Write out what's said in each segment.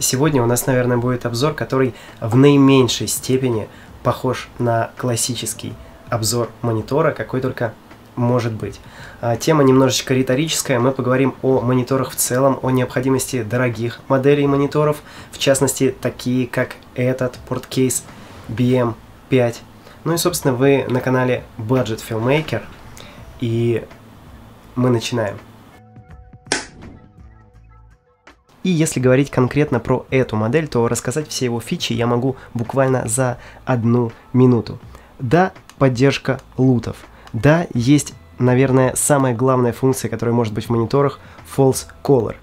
Сегодня у нас, наверное, будет обзор, который в наименьшей степени похож на классический обзор монитора, какой только может быть. А, тема немножечко риторическая. Мы поговорим о мониторах в целом, о необходимости дорогих моделей мониторов, в частности, такие как этот порткейс BM5. Ну и, собственно, вы на канале Budget Filmmaker, и мы начинаем. И если говорить конкретно про эту модель, то рассказать все его фичи я могу буквально за одну минуту. Да, поддержка лутов. Да, есть, наверное, самая главная функция, которая может быть в мониторах, False Color.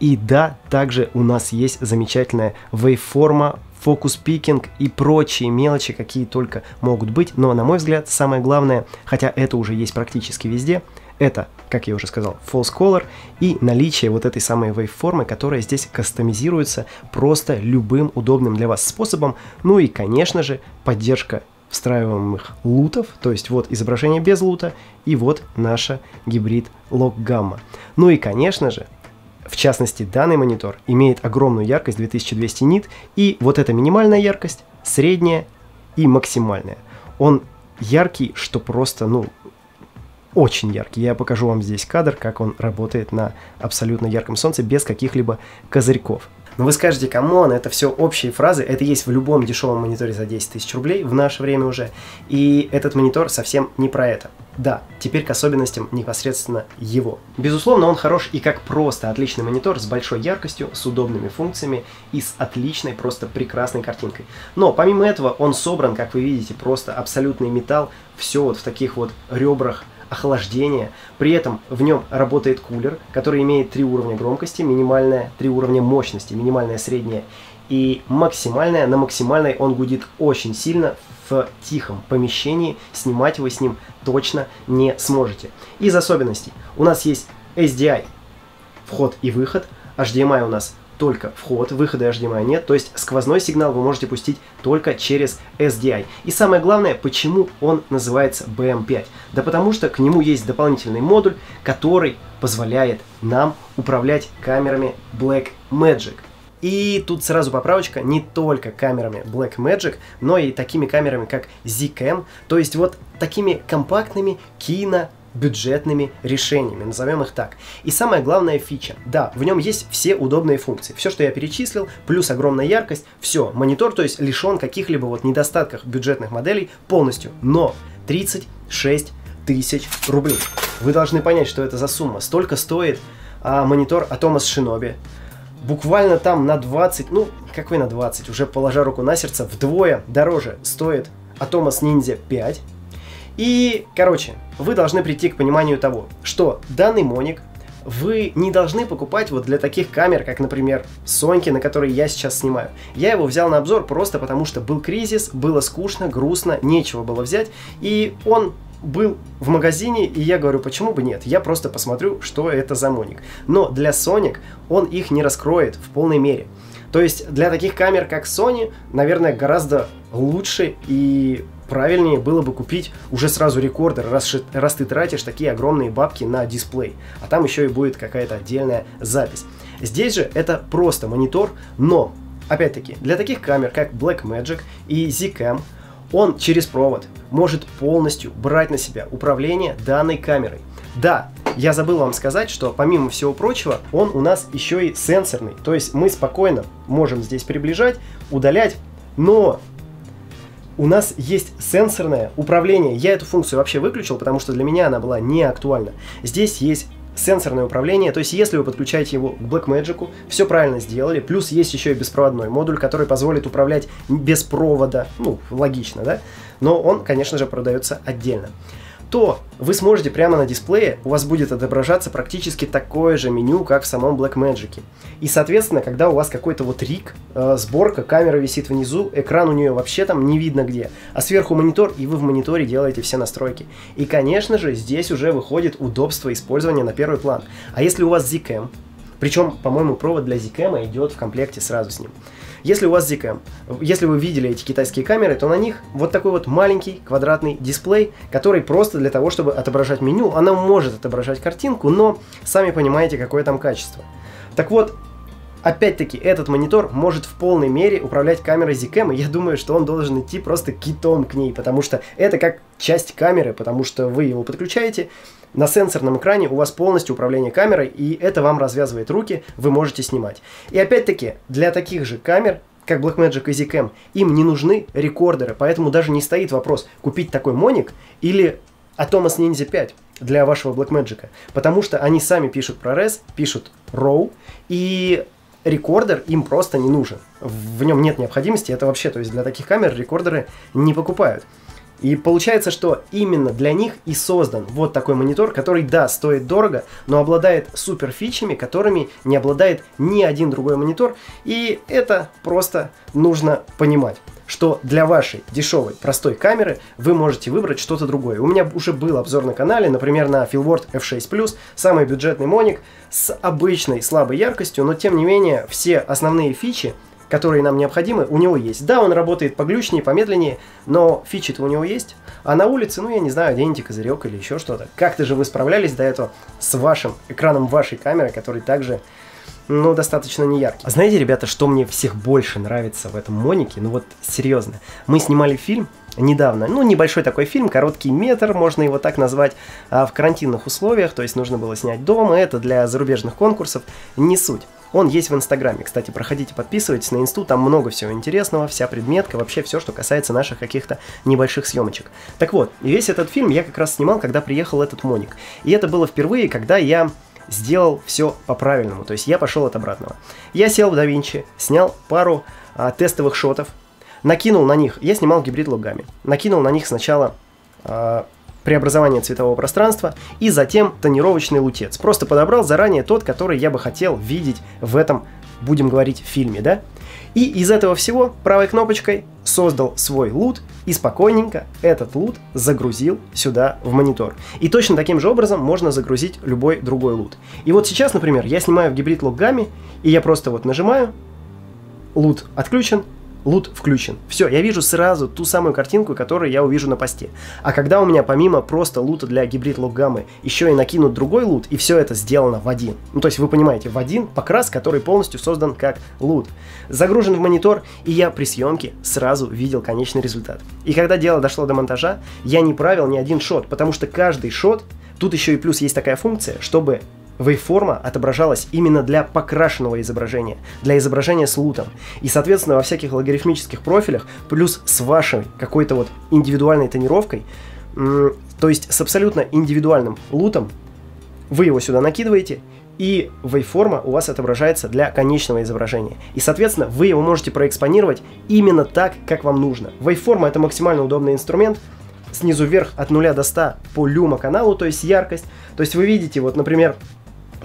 И да, также у нас есть замечательная waveforma, фокус пикинг и прочие мелочи, какие только могут быть. Но, на мой взгляд, самое главное, хотя это уже есть практически везде, это, как я уже сказал, false color и наличие вот этой самой waveформы, которая здесь кастомизируется просто любым удобным для вас способом. Ну и, конечно же, поддержка встраиваемых лутов, то есть вот изображение без лута и вот наша гибрид лог гамма. Ну и, конечно же, в частности, данный монитор имеет огромную яркость 2200 нит, и вот эта минимальная яркость, средняя и максимальная. Он яркий, что просто, ну, очень яркий. Я покажу вам здесь кадр, как он работает на абсолютно ярком солнце без каких-либо козырьков. Но вы скажете, come on, это все общие фразы, это есть в любом дешевом мониторе за 10 тысяч рублей в наше время уже, и этот монитор совсем не про это. Да, теперь к особенностям непосредственно его. Безусловно, он хорош и как просто отличный монитор с большой яркостью, с удобными функциями и с отличной, просто прекрасной картинкой. Но помимо этого он собран, как вы видите, просто абсолютный металл, все вот в таких вот ребрах, охлаждение. При этом в нем работает кулер, который имеет три уровня громкости, минимальная, три уровня мощности, минимальная, средняя и максимальная. На максимальной он гудит очень сильно в тихом помещении. Снимать вы с ним точно не сможете. Из особенностей у нас есть SDI, вход и выход. HDMI у нас только вход, выхода HDMI нет, то есть сквозной сигнал вы можете пустить только через SDI. И самое главное, почему он называется BM5? Да потому что к нему есть дополнительный модуль, который позволяет нам управлять камерами Blackmagic. И тут сразу поправочка, не только камерами Blackmagic, но и такими камерами, как Zcam, то есть вот такими компактными кино бюджетными решениями, назовем их так. И самая главная фича, да, в нем есть все удобные функции. Все, что я перечислил, плюс огромная яркость, все, монитор, то есть лишен каких-либо вот недостатков бюджетных моделей полностью. Но 36 тысяч рублей. Вы должны понять, что это за сумма. Столько стоит а, монитор Atomos Shinobi. Буквально там на 20, ну, какой на 20, уже положа руку на сердце, вдвое дороже стоит Atomos Ninja 5 и, короче, вы должны прийти к пониманию того, что данный моник вы не должны покупать вот для таких камер, как, например, Соньки, на которой я сейчас снимаю. Я его взял на обзор просто потому, что был кризис, было скучно, грустно, нечего было взять, и он был в магазине, и я говорю, почему бы нет? Я просто посмотрю, что это за моник. Но для Sonic он их не раскроет в полной мере. То есть для таких камер, как Sony, наверное, гораздо лучше и правильнее было бы купить уже сразу рекордер, раз, раз ты тратишь такие огромные бабки на дисплей, а там еще и будет какая-то отдельная запись. Здесь же это просто монитор, но, опять-таки, для таких камер, как Blackmagic и Zcam, он через провод может полностью брать на себя управление данной камерой. Да, я забыл вам сказать, что помимо всего прочего, он у нас еще и сенсорный. То есть мы спокойно можем здесь приближать, удалять, но у нас есть сенсорное управление. Я эту функцию вообще выключил, потому что для меня она была не актуальна. Здесь есть сенсорное управление, то есть если вы подключаете его к Blackmagic, все правильно сделали, плюс есть еще и беспроводной модуль, который позволит управлять без провода, ну, логично, да, но он, конечно же, продается отдельно то вы сможете прямо на дисплее, у вас будет отображаться практически такое же меню, как в самом Blackmagic. И, соответственно, когда у вас какой-то вот рик, э, сборка, камера висит внизу, экран у нее вообще там не видно где, а сверху монитор, и вы в мониторе делаете все настройки. И, конечно же, здесь уже выходит удобство использования на первый план. А если у вас Zcam, причем, по-моему, провод для Zcam идет в комплекте сразу с ним. Если у вас Zcam, если вы видели эти китайские камеры, то на них вот такой вот маленький квадратный дисплей, который просто для того, чтобы отображать меню, она может отображать картинку, но сами понимаете, какое там качество. Так вот, Опять-таки, этот монитор может в полной мере управлять камерой Zcam, и я думаю, что он должен идти просто китом к ней, потому что это как часть камеры, потому что вы его подключаете, на сенсорном экране у вас полностью управление камерой, и это вам развязывает руки, вы можете снимать. И опять-таки, для таких же камер, как Blackmagic и Zcam, им не нужны рекордеры, поэтому даже не стоит вопрос, купить такой моник или Atomos Ninja 5 для вашего Blackmagic, потому что они сами пишут ProRes, пишут RAW, и рекордер им просто не нужен. В нем нет необходимости, это вообще, то есть для таких камер рекордеры не покупают. И получается, что именно для них и создан вот такой монитор, который, да, стоит дорого, но обладает супер фичами, которыми не обладает ни один другой монитор. И это просто нужно понимать что для вашей дешевой, простой камеры вы можете выбрать что-то другое. У меня уже был обзор на канале, например, на Filward F6+, самый бюджетный моник с обычной слабой яркостью, но тем не менее все основные фичи которые нам необходимы, у него есть. Да, он работает поглючнее, помедленнее, но фичи-то у него есть. А на улице, ну, я не знаю, оденьте козырек или еще что-то. Как-то же вы справлялись до этого с вашим экраном вашей камеры, который также ну, достаточно неяркий. А знаете, ребята, что мне всех больше нравится в этом Монике? Ну вот, серьезно. Мы снимали фильм недавно, ну, небольшой такой фильм, короткий метр, можно его так назвать, а в карантинных условиях, то есть нужно было снять дома, это для зарубежных конкурсов, не суть. Он есть в Инстаграме. Кстати, проходите, подписывайтесь на Инсту, там много всего интересного, вся предметка, вообще все, что касается наших каких-то небольших съемочек. Так вот, весь этот фильм я как раз снимал, когда приехал этот Моник. И это было впервые, когда я сделал все по-правильному, то есть я пошел от обратного. Я сел в DaVinci, снял пару а, тестовых шотов, накинул на них, я снимал гибрид логами, накинул на них сначала а, преобразование цветового пространства и затем тонировочный лутец. Просто подобрал заранее тот, который я бы хотел видеть в этом, будем говорить, фильме, да? И из этого всего правой кнопочкой создал свой лут и спокойненько этот лут загрузил сюда в монитор. И точно таким же образом можно загрузить любой другой лут. И вот сейчас, например, я снимаю в гибрид лог гамме, и я просто вот нажимаю, лут отключен, лут включен. Все, я вижу сразу ту самую картинку, которую я увижу на посте. А когда у меня помимо просто лута для гибрид лог гаммы еще и накинут другой лут, и все это сделано в один. Ну, то есть вы понимаете, в один покрас, который полностью создан как лут. Загружен в монитор, и я при съемке сразу видел конечный результат. И когда дело дошло до монтажа, я не правил ни один шот, потому что каждый шот Тут еще и плюс есть такая функция, чтобы Вейформа отображалась именно для покрашенного изображения, для изображения с лутом. И, соответственно, во всяких логарифмических профилях, плюс с вашей какой-то вот индивидуальной тонировкой, то есть с абсолютно индивидуальным лутом, вы его сюда накидываете, и вейформа у вас отображается для конечного изображения. И, соответственно, вы его можете проэкспонировать именно так, как вам нужно. Вейформа это максимально удобный инструмент, снизу вверх от 0 до 100 по люма каналу, то есть яркость. То есть вы видите, вот, например,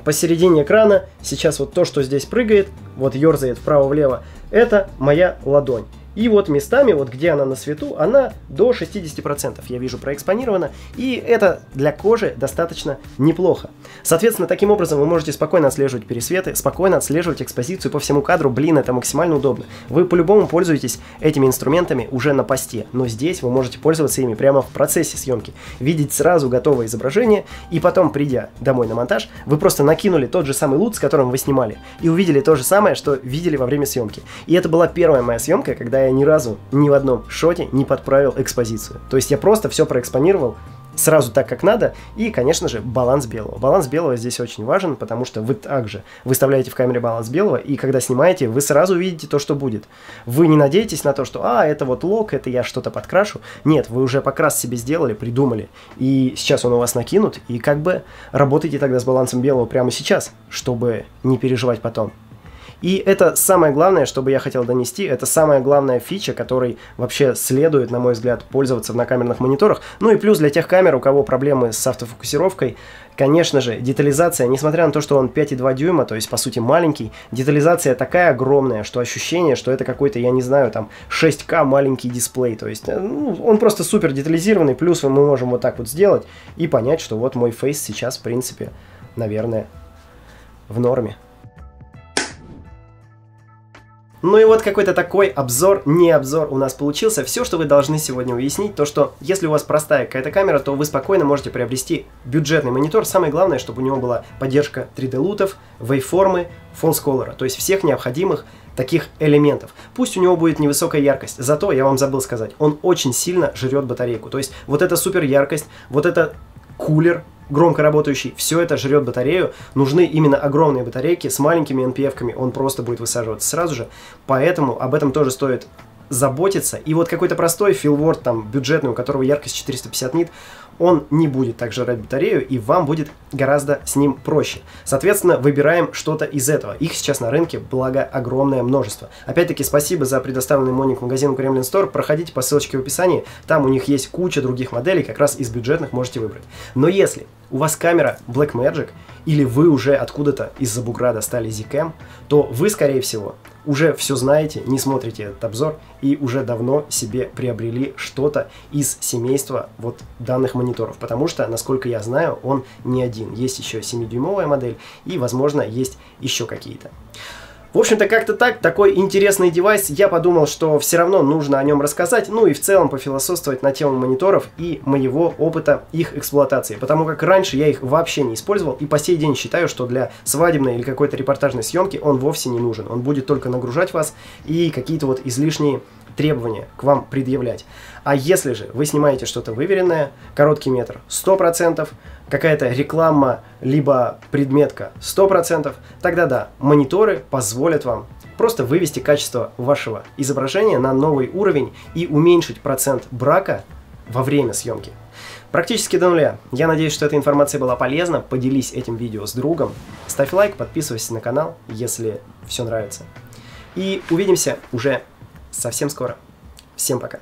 посередине экрана, сейчас вот то, что здесь прыгает, вот ерзает вправо-влево, это моя ладонь. И вот местами, вот где она на свету, она до 60% я вижу проэкспонирована, и это для кожи достаточно неплохо. Соответственно, таким образом вы можете спокойно отслеживать пересветы, спокойно отслеживать экспозицию по всему кадру, блин, это максимально удобно. Вы по-любому пользуетесь этими инструментами уже на посте, но здесь вы можете пользоваться ими прямо в процессе съемки, видеть сразу готовое изображение, и потом, придя домой на монтаж, вы просто накинули тот же самый лут, с которым вы снимали, и увидели то же самое, что видели во время съемки. И это была первая моя съемка, когда я ни разу ни в одном шоте не подправил экспозицию. То есть я просто все проэкспонировал сразу так, как надо, и, конечно же, баланс белого. Баланс белого здесь очень важен, потому что вы также выставляете в камере баланс белого, и когда снимаете, вы сразу видите то, что будет. Вы не надеетесь на то, что, а, это вот лог, это я что-то подкрашу. Нет, вы уже покрас себе сделали, придумали, и сейчас он у вас накинут, и как бы работайте тогда с балансом белого прямо сейчас, чтобы не переживать потом. И это самое главное, что бы я хотел донести, это самая главная фича, которой вообще следует, на мой взгляд, пользоваться в накамерных мониторах. Ну и плюс для тех камер, у кого проблемы с автофокусировкой, конечно же, детализация, несмотря на то, что он 5,2 дюйма, то есть, по сути, маленький, детализация такая огромная, что ощущение, что это какой-то, я не знаю, там, 6К маленький дисплей, то есть, э, ну, он просто супер детализированный, плюс мы можем вот так вот сделать и понять, что вот мой фейс сейчас, в принципе, наверное, в норме. Ну и вот какой-то такой обзор, не обзор у нас получился. Все, что вы должны сегодня уяснить, то что если у вас простая какая-то камера, то вы спокойно можете приобрести бюджетный монитор. Самое главное, чтобы у него была поддержка 3D-лутов, вейформы, фон-сколлера, то есть всех необходимых таких элементов. Пусть у него будет невысокая яркость, зато, я вам забыл сказать, он очень сильно жрет батарейку. То есть вот эта супер яркость, вот это кулер, громко работающий, все это жрет батарею. Нужны именно огромные батарейки с маленькими NPF-ками, он просто будет высаживаться сразу же. Поэтому об этом тоже стоит заботиться. И вот какой-то простой филворд, там, бюджетный, у которого яркость 450 нит, он не будет так жрать батарею, и вам будет гораздо с ним проще. Соответственно, выбираем что-то из этого. Их сейчас на рынке, благо, огромное множество. Опять-таки, спасибо за предоставленный Моник магазину Kremlin Store. Проходите по ссылочке в описании, там у них есть куча других моделей, как раз из бюджетных можете выбрать. Но если у вас камера Blackmagic, или вы уже откуда-то из-за бугра достали Zcam, то вы, скорее всего, уже все знаете, не смотрите этот обзор и уже давно себе приобрели что-то из семейства вот данных мониторов, потому что, насколько я знаю, он не один. Есть еще 7-дюймовая модель и, возможно, есть еще какие-то. В общем-то, как-то так, такой интересный девайс, я подумал, что все равно нужно о нем рассказать, ну и в целом пофилософствовать на тему мониторов и моего опыта их эксплуатации, потому как раньше я их вообще не использовал, и по сей день считаю, что для свадебной или какой-то репортажной съемки он вовсе не нужен, он будет только нагружать вас и какие-то вот излишние требования к вам предъявлять. А если же вы снимаете что-то выверенное, короткий метр 100%, какая-то реклама, либо предметка 100%, тогда да, мониторы позволят вам просто вывести качество вашего изображения на новый уровень и уменьшить процент брака во время съемки. Практически до нуля. Я надеюсь, что эта информация была полезна. Поделись этим видео с другом. Ставь лайк, подписывайся на канал, если все нравится. И увидимся уже совсем скоро. Всем пока.